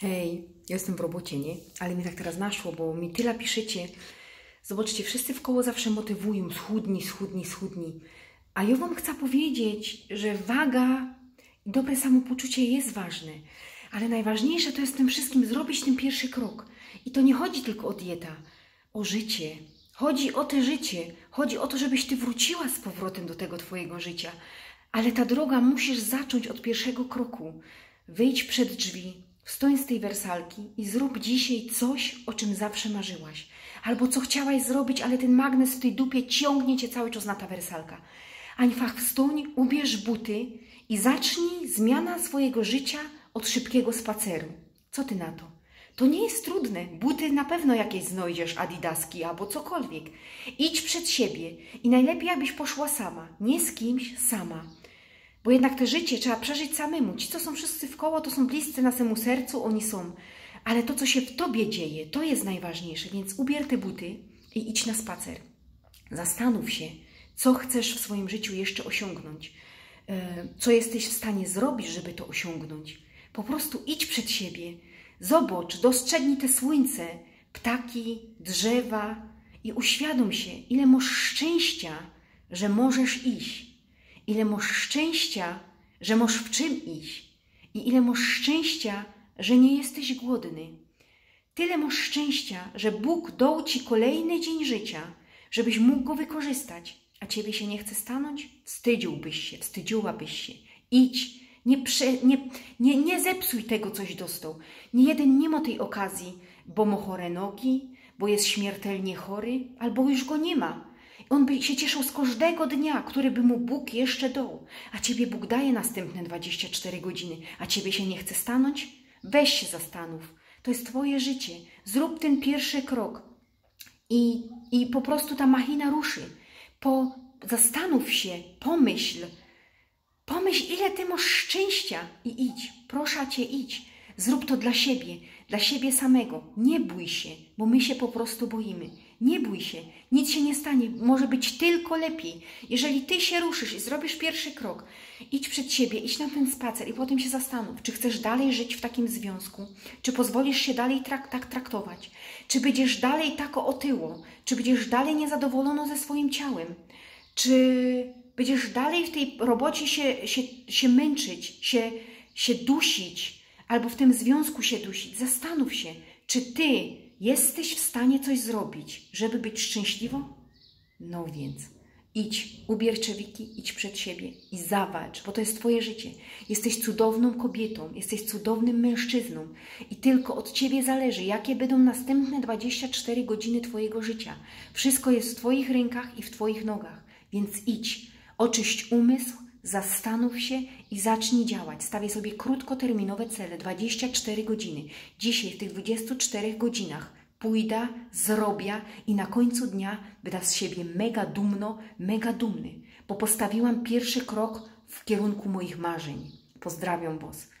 Hej, jestem w robocie, nie? Ale mi tak teraz naszło, bo mi tyle piszecie. Zobaczcie, wszyscy w koło zawsze motywują, schudni, schudni, schudni. A ja Wam chcę powiedzieć, że waga i dobre samopoczucie jest ważne. Ale najważniejsze to jest tym wszystkim zrobić ten pierwszy krok. I to nie chodzi tylko o dieta, o życie. Chodzi o to życie. Chodzi o to, żebyś Ty wróciła z powrotem do tego Twojego życia. Ale ta droga musisz zacząć od pierwszego kroku. Wyjdź przed drzwi, wstań z tej wersalki i zrób dzisiaj coś, o czym zawsze marzyłaś. Albo co chciałaś zrobić, ale ten magnes w tej dupie ciągnie cię cały czas na ta wersalka. Ańfach, wstań, ubierz buty i zacznij zmiana swojego życia od szybkiego spaceru. Co ty na to? To nie jest trudne. Buty na pewno jakieś znajdziesz, adidaski albo cokolwiek. Idź przed siebie i najlepiej jakbyś poszła sama, nie z kimś, sama. Bo jednak to życie trzeba przeżyć samemu. Ci, co są wszyscy w koło, to są bliscy naszemu sercu, oni są. Ale to, co się w tobie dzieje, to jest najważniejsze. Więc ubier te buty i idź na spacer. Zastanów się, co chcesz w swoim życiu jeszcze osiągnąć. E, co jesteś w stanie zrobić, żeby to osiągnąć. Po prostu idź przed siebie. Zobacz, dostrzegnij te słońce, ptaki, drzewa i uświadom się, ile masz szczęścia, że możesz iść ile masz szczęścia, że masz w czym iść i ile masz szczęścia, że nie jesteś głodny. Tyle masz szczęścia, że Bóg dał Ci kolejny dzień życia, żebyś mógł go wykorzystać, a Ciebie się nie chce stanąć? Wstydziłbyś się, wstydziłabyś się. Idź, nie, prze, nie, nie, nie zepsuj tego, coś dostał. Nie jeden nie ma tej okazji, bo ma chore nogi, bo jest śmiertelnie chory, albo już go nie ma on by się cieszył z każdego dnia, który by mu Bóg jeszcze dał. A ciebie Bóg daje następne 24 godziny, a ciebie się nie chce stanąć? Weź się zastanów. To jest twoje życie. Zrób ten pierwszy krok. I, i po prostu ta machina ruszy. Po, zastanów się, pomyśl. Pomyśl, ile ty masz szczęścia i idź. Proszę cię, idź. Zrób to dla siebie, dla siebie samego. Nie bój się, bo my się po prostu boimy. Nie bój się, nic się nie stanie, może być tylko lepiej. Jeżeli ty się ruszysz i zrobisz pierwszy krok, idź przed siebie, idź na ten spacer i potem się zastanów, czy chcesz dalej żyć w takim związku, czy pozwolisz się dalej trak tak traktować, czy będziesz dalej tak otyło, czy będziesz dalej niezadowolona ze swoim ciałem, czy będziesz dalej w tej robocie się, się, się męczyć, się, się dusić, albo w tym związku się dusić. Zastanów się, czy ty jesteś w stanie coś zrobić, żeby być szczęśliwą? No więc idź, ubierz czewiki, idź przed siebie i zawalcz, bo to jest Twoje życie. Jesteś cudowną kobietą, jesteś cudownym mężczyzną i tylko od Ciebie zależy, jakie będą następne 24 godziny Twojego życia. Wszystko jest w Twoich rękach i w Twoich nogach, więc idź, oczyść umysł, Zastanów się i zacznij działać. Stawię sobie krótkoterminowe cele 24 godziny. Dzisiaj w tych 24 godzinach pójdę, zrobię i na końcu dnia będę z siebie mega dumno, mega dumny, bo postawiłam pierwszy krok w kierunku moich marzeń. Pozdrawiam Was.